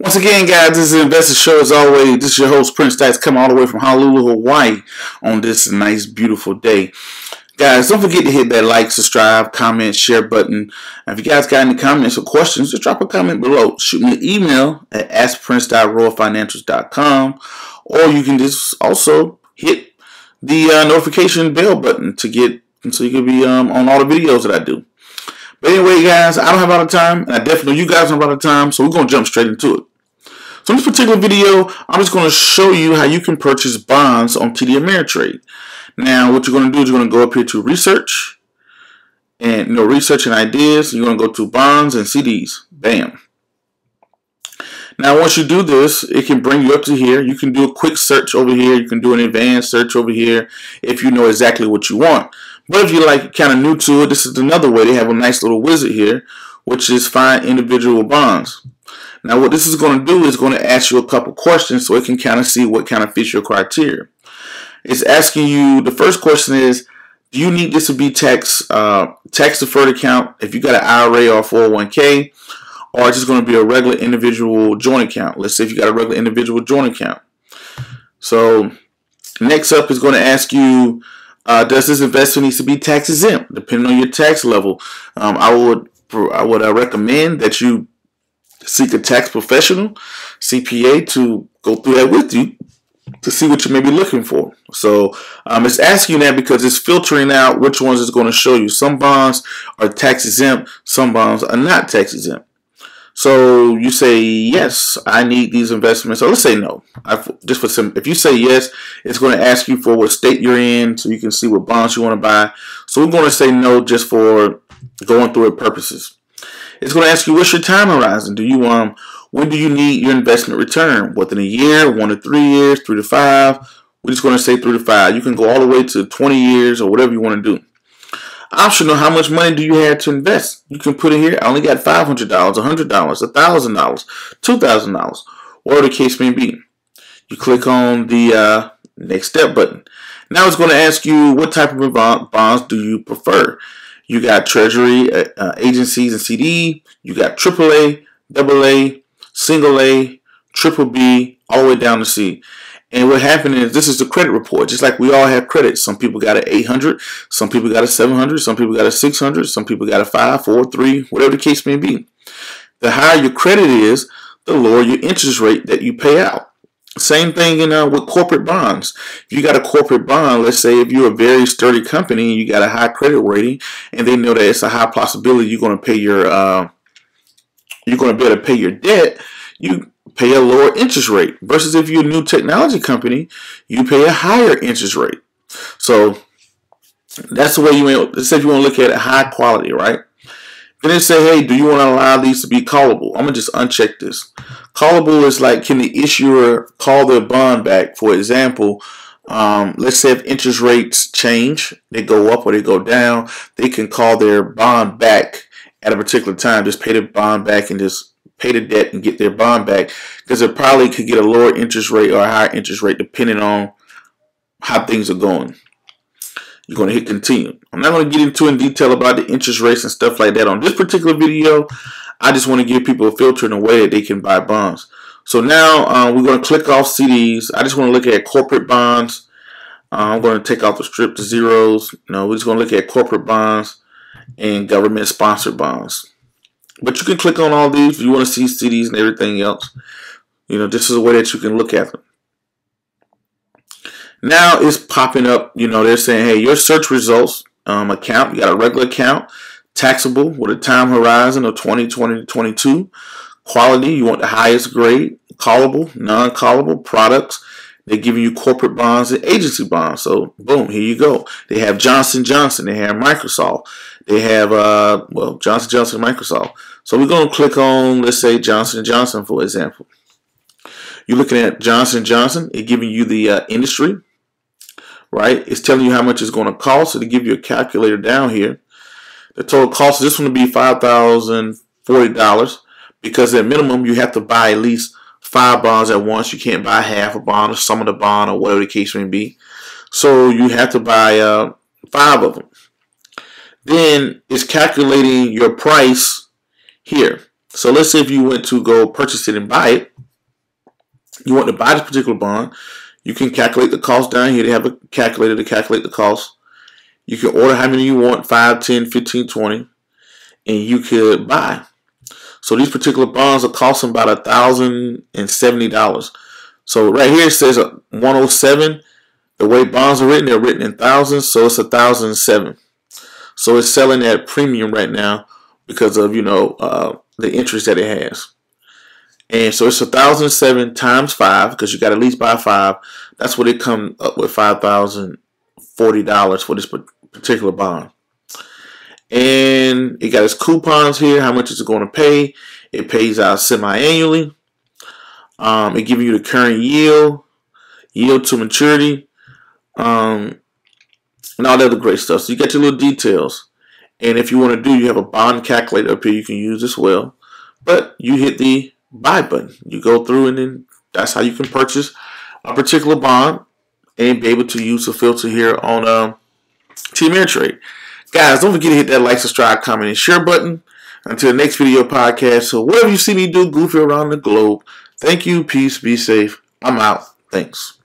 Once again, guys, this is Investor Show. As always, this is your host, Prince Dykes, coming all the way from Honolulu, Hawaii on this nice, beautiful day. Guys, don't forget to hit that like, subscribe, comment, share button. And if you guys got any comments or questions, just drop a comment below. Shoot me an email at askprince.royalfinancials.com or you can just also hit the uh, notification bell button to get so you can be um, on all the videos that I do. But anyway, guys, I don't have a lot of time, and I definitely know you guys don't have a lot of time, so we're going to jump straight into it. So in this particular video, I'm just going to show you how you can purchase bonds on TD Ameritrade. Now, what you're going to do is you're going to go up here to research, and you know, research and ideas. You're going to go to bonds and CDs. Bam. Now, once you do this, it can bring you up to here. You can do a quick search over here. You can do an advanced search over here if you know exactly what you want. But if you're like kind of new to it, this is another way. They have a nice little wizard here, which is find individual bonds. Now, what this is going to do is going to ask you a couple questions so it can kind of see what kind of fits your criteria. It's asking you, the first question is, do you need this to be tax uh, tax deferred account if you got an IRA or 401k, or it's just going to be a regular individual joint account? Let's say if you got a regular individual joint account. So next up is going to ask you, uh, does this investment need to be tax exempt? Depending on your tax level, um, I would I would uh, recommend that you seek a tax professional, CPA, to go through that with you to see what you may be looking for. So um, it's asking that because it's filtering out which ones it's going to show you. Some bonds are tax exempt, some bonds are not tax exempt. So you say yes, I need these investments. So let's say no. I, just for some, if you say yes, it's going to ask you for what state you're in, so you can see what bonds you want to buy. So we're going to say no just for going through it purposes. It's going to ask you what's your time horizon. Do you um when do you need your investment return? Within a year, one to three years, three to five. We're just going to say three to five. You can go all the way to 20 years or whatever you want to do. Optional, how much money do you have to invest? You can put in here, I only got $500, $100, $1,000, $2,000, whatever the case may be. You click on the uh, next step button. Now it's going to ask you what type of bonds do you prefer. You got Treasury uh, uh agencies and CD. You got AAA, AA, single A, triple B, all the way down to C. And what happened is this is the credit report. Just like we all have credit. Some people got an 800, some people got a 700, some people got a 600, some people got a 5, 4, 3, whatever the case may be. The higher your credit is, the lower your interest rate that you pay out. Same thing in uh, with corporate bonds. If you got a corporate bond, let's say if you're a very sturdy company and you got a high credit rating, and they know that it's a high possibility you're going to pay your uh, you're going to be able to pay your debt, you pay a lower interest rate. Versus if you're a new technology company, you pay a higher interest rate. So that's the way you let's say if you want to look at it high quality, right? Then they say, hey, do you want to allow these to be callable? I'm going to just uncheck this. Callable is like, can the issuer call their bond back? For example, um, let's say if interest rates change, they go up or they go down, they can call their bond back at a particular time. Just pay the bond back and just pay the debt and get their bond back because it probably could get a lower interest rate or a higher interest rate depending on how things are going. You're going to hit continue. I'm not going to get into in detail about the interest rates and stuff like that on this particular video. I just want to give people a filter in a way that they can buy bonds. So now uh, we're going to click off CDs. I just want to look at corporate bonds. Uh, I'm going to take off the strip to zeros. No, we're just going to look at corporate bonds and government sponsored bonds. But you can click on all these if you want to see CDs and everything else. You know, this is a way that you can look at them. Now it's popping up, you know, they're saying, hey, your search results um, account, you got a regular account, taxable with a time horizon of 2020 to 22. Quality, you want the highest grade, callable, non-callable products. They're giving you corporate bonds and agency bonds. So boom, here you go. They have Johnson Johnson. They have Microsoft. They have uh, well Johnson Johnson, Microsoft. So we're going to click on let's say Johnson Johnson for example. You're looking at Johnson Johnson. It's giving you the uh, industry, right? It's telling you how much it's going to cost. So to give you a calculator down here, the total cost of this one to be five thousand forty dollars because at minimum you have to buy at least five bonds at once. You can't buy half a bond or some of the bond or whatever the case may be. So you have to buy uh, five of them. Then it's calculating your price here. So let's say if you went to go purchase it and buy it, you want to buy this particular bond, you can calculate the cost down here. They have a calculator to calculate the cost. You can order how many you want, 5, 10, 15, 20, and you could buy. So these particular bonds are costing about $1,070. So right here it says 107. The way bonds are written, they're written in thousands, so it's 1,007. So it's selling at premium right now because of, you know, uh, the interest that it has. And so it's a thousand seven times five because you got at least buy five. That's what it come up with five thousand forty dollars for this particular bond. And it got its coupons here. How much is it going to pay? It pays out semi-annually. Um, it giving you the current yield, yield to maturity, um, and all the other great stuff. So you get your little details. And if you want to do, you have a bond calculator up here you can use as well. But you hit the buy button. You go through and then that's how you can purchase a particular bond and be able to use the filter here on um, Team Trade. Guys, don't forget to hit that like, subscribe, comment, and share button. Until the next video podcast. So whatever you see me do, goofy around the globe. Thank you. Peace. Be safe. I'm out. Thanks.